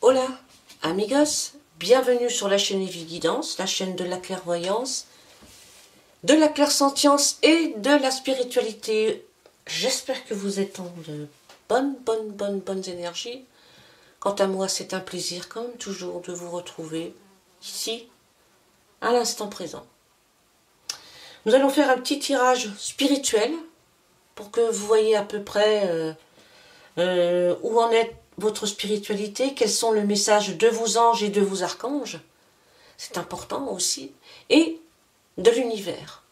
Hola, amigos, bienvenue sur la chaîne Guidance, la chaîne de la clairvoyance, de la clairsentience et de la spiritualité. J'espère que vous êtes en de bonnes, bonnes, bonnes, bonnes énergies. Quant à moi, c'est un plaisir, comme toujours, de vous retrouver ici, à l'instant présent. Nous allons faire un petit tirage spirituel pour que vous voyez à peu près euh, euh, où en est votre spiritualité, quels sont les messages de vos anges et de vos archanges, c'est important aussi, et de l'univers.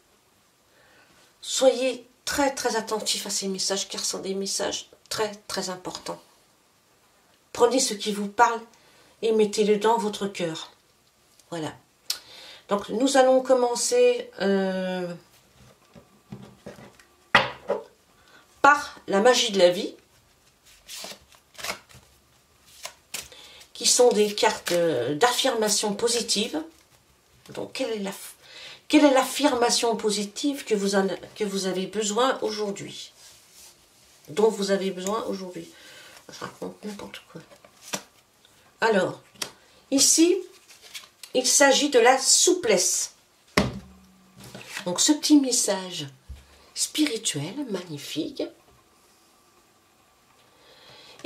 Soyez très très attentifs à ces messages car ce sont des messages très très importants. Prenez ce qui vous parle et mettez-le dans votre cœur. Voilà. Donc nous allons commencer euh, par la magie de la vie. Qui sont des cartes euh, d'affirmation positive. Donc, quelle est la, quelle est l'affirmation positive que vous, que vous avez besoin aujourd'hui? Dont vous avez besoin aujourd'hui Je raconte n'importe quoi. Alors, ici, il s'agit de la souplesse. Donc, ce petit message spirituel, magnifique,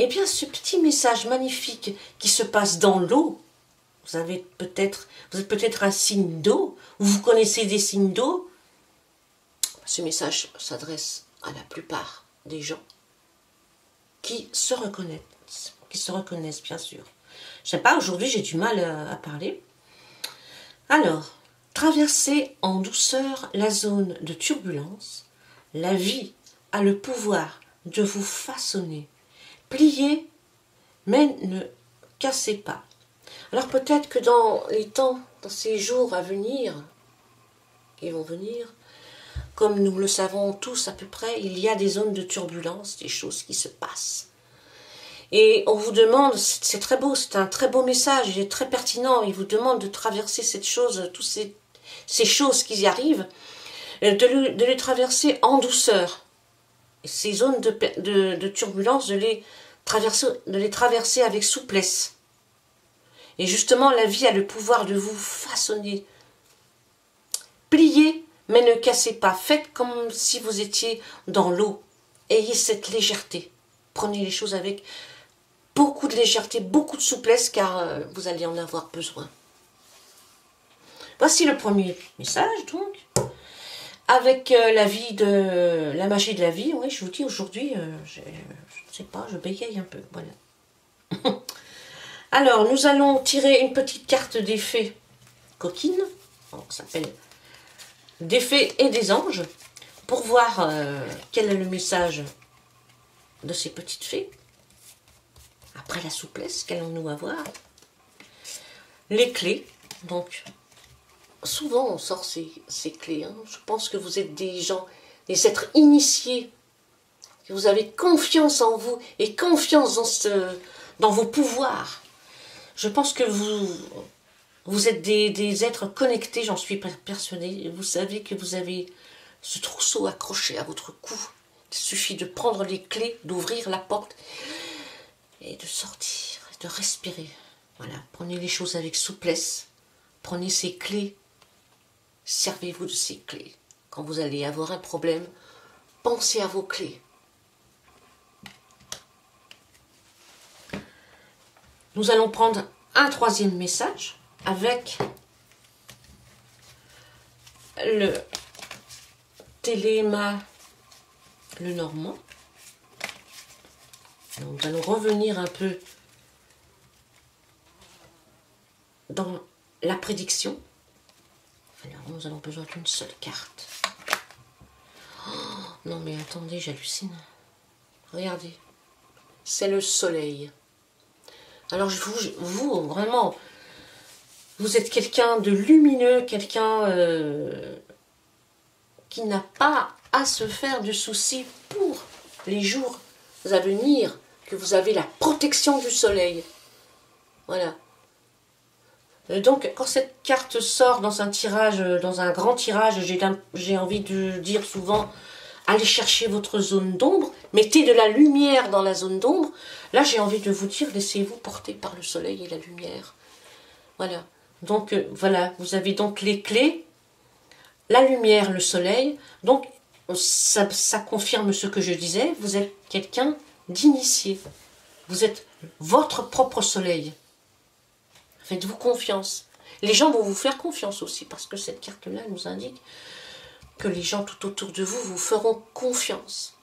eh bien, ce petit message magnifique qui se passe dans l'eau, vous avez peut-être, vous êtes peut-être un signe d'eau, ou vous connaissez des signes d'eau. Ce message s'adresse à la plupart des gens qui se reconnaissent, qui se reconnaissent bien sûr. Je sais pas, aujourd'hui j'ai du mal à, à parler. Alors, traverser en douceur la zone de turbulence, la vie a le pouvoir de vous façonner pliez, mais ne cassez pas. Alors peut-être que dans les temps, dans ces jours à venir, qui vont venir, comme nous le savons tous à peu près, il y a des zones de turbulence, des choses qui se passent. Et on vous demande, c'est très beau, c'est un très beau message, il est très pertinent, il vous demande de traverser cette chose, toutes ces, choses qui y arrivent, euh, de, les traverser en douceur. Ces zones de, turbulence, de les traverser, de les traverser avec souplesse. Et justement, la vie a le pouvoir de vous façonner. Pliez, mais ne cassez pas. Faites comme si vous étiez dans l'eau. Ayez cette légèreté. Prenez les choses avec beaucoup de légèreté, beaucoup de souplesse, car euh, vous allez en avoir besoin. Voici le premier message, donc. Avec euh, la vie de la magie de la vie, oui, je vous dis aujourd'hui, euh, pas, je bégaye un peu. Voilà. Alors, nous allons tirer une petite carte des fées coquines. On s'appelle des fées et des anges. Pour voir euh, quel est le message de ces petites fées. Après la souplesse, qu'allons-nous avoir Les clés. Donc, souvent on sort ces, clés. Hein. Je pense que vous êtes des gens, des êtres initiés vous avez confiance en vous et confiance dans, ce, dans vos pouvoirs. Je pense que vous, vous êtes des, êtres connectés, j'en suis persuadée. Vous savez que vous avez ce trousseau accroché à votre cou. Il suffit de prendre les clés, d'ouvrir la porte et de sortir, de respirer. Voilà, prenez les choses avec souplesse. Prenez ces clés. Servez-vous de ces clés. Quand vous allez avoir un problème, pensez à vos clés. Nous allons prendre un troisième message avec le téléma le normand. Nous allons revenir un peu dans la prédiction. Alors, nous avons besoin d'une seule carte. Oh, non mais attendez, j'hallucine. Regardez, c'est le soleil. Alors vous, vous vraiment, vous êtes quelqu'un de lumineux, quelqu'un euh, qui n'a pas à se faire de soucis pour les jours à venir, que vous avez la protection du soleil. Voilà. Euh, donc, quand cette carte sort dans un tirage, dans un grand tirage, j'ai envie de dire souvent allez chercher votre zone d'ombre, mettez de la lumière dans la zone d'ombre. Là, j'ai envie de vous dire, laissez-vous porter par le soleil et la lumière. Voilà. Donc, euh, voilà, vous avez donc les clés, la lumière, le soleil. Donc, ça confirme ce que je disais, vous êtes quelqu'un d'initié. Vous êtes votre propre soleil. Faites-vous confiance. Les gens vont vous faire confiance aussi, parce que cette carte-là nous indique que les gens tout autour de vous vous feront confiance.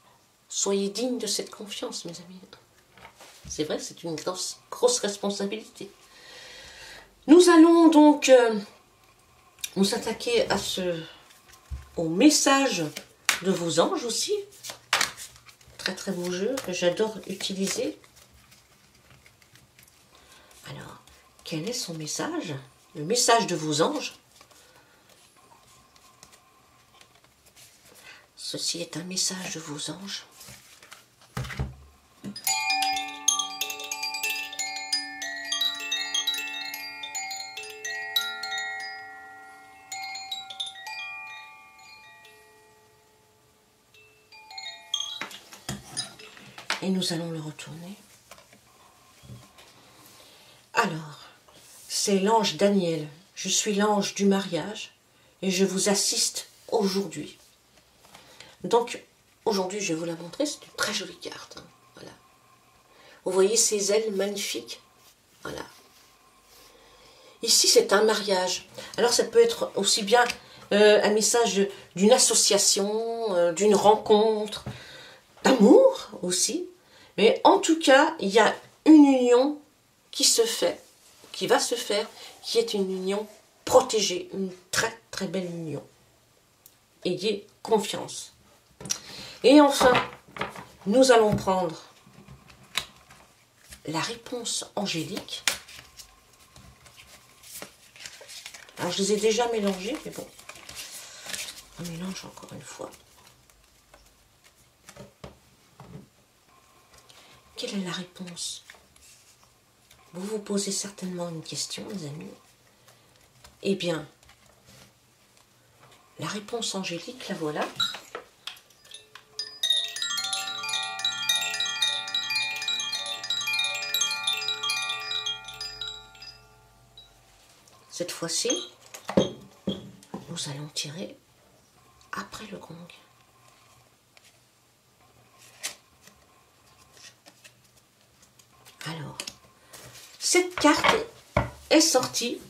Soyez dignes de cette confiance, mes amis. C'est vrai, c'est une grosse, grosse, responsabilité. Nous allons donc euh, nous attaquer à ce, au message de vos anges aussi. Très très beau jeu que j'adore utiliser. Alors, quel est son message? Le message de vos anges? Ceci est un message de vos anges. Et nous allons le retourner. Alors, l'ange Daniel. Je suis l'ange du mariage et je vous assiste aujourd'hui. Donc, aujourd'hui, je vais vous la montrer. C'est une très jolie carte. Hein. Voilà. Vous voyez ces ailes magnifiques? Voilà. Ici, c'est un mariage. Alors, ça peut être aussi bien euh, un message d'une association, euh, d'une rencontre, d'amour aussi. Mais en tout cas, il y a une union qui se fait, qui va se faire, qui est une union protégée, une très très belle union. Ayez confiance. Et enfin, nous allons prendre la réponse angélique. Alors, je les ai déjà mélangés, mais bon, on mélange encore une fois. Quelle est la réponse Vous vous posez certainement une question, mes amis. Eh bien, la réponse angélique, la voilà. Cette fois-ci, nous allons tirer après le gong. Alors, cette carte est sortie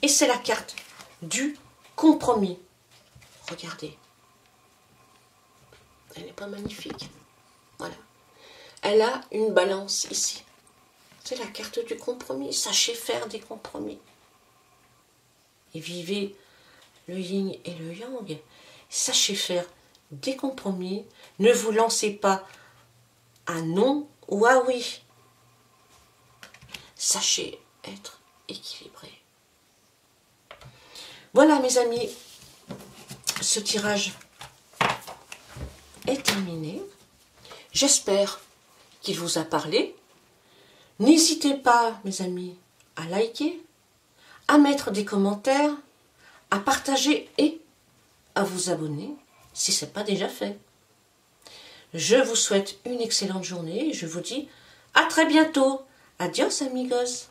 et c'est la carte du compromis. Regardez. Elle n'est pas magnifique. Voilà. Elle a une balance ici. C'est la carte du compromis. Sachez faire des compromis et vivez le yin et le yang. Sachez faire des compromis. Ne vous lancez pas à non ou à oui. Sachez être équilibré. Voilà mes amis, ce tirage est terminé. J'espère qu'il vous a parlé. N'hésitez pas, mes amis, à liker, à mettre des commentaires, à partager et à vous abonner si ce n'est pas déjà fait. Je vous souhaite une excellente journée et je vous dis à très bientôt. Adios amigos